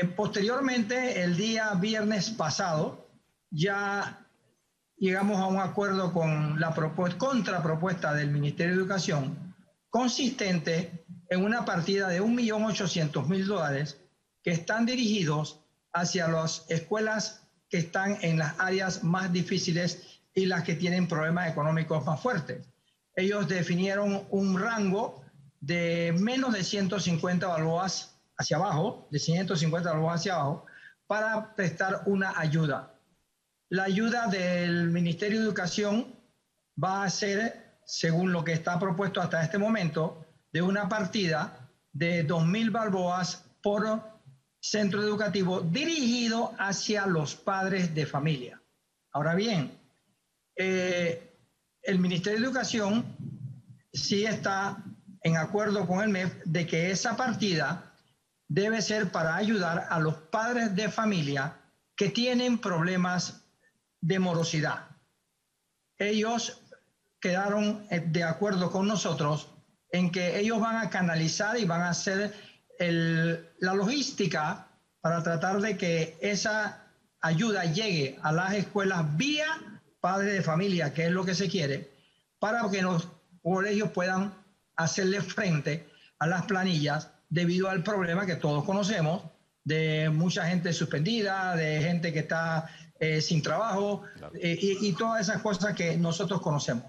Eh, posteriormente, el día viernes pasado, ya llegamos a un acuerdo con la contrapropuesta del Ministerio de Educación, consistente en una partida de 1.800.000 dólares que están dirigidos hacia las escuelas que están en las áreas más difíciles y las que tienen problemas económicos más fuertes. Ellos definieron un rango de menos de 150 balboas hacia abajo, de 150 balboas hacia abajo, para prestar una ayuda. La ayuda del Ministerio de Educación va a ser, según lo que está propuesto hasta este momento, de una partida de 2.000 balboas por centro educativo dirigido hacia los padres de familia. Ahora bien, eh, el Ministerio de Educación sí está en acuerdo con el MEF de que esa partida debe ser para ayudar a los padres de familia que tienen problemas de morosidad. Ellos quedaron eh, de acuerdo con nosotros en que ellos van a canalizar y van a hacer la logística para tratar de que esa ayuda llegue a las escuelas vía padre de familia, que es lo que se quiere, para que los colegios puedan hacerle frente a las planillas debido al problema que todos conocemos de mucha gente suspendida, de gente que está eh, sin trabajo eh, y, y todas esas cosas que nosotros conocemos.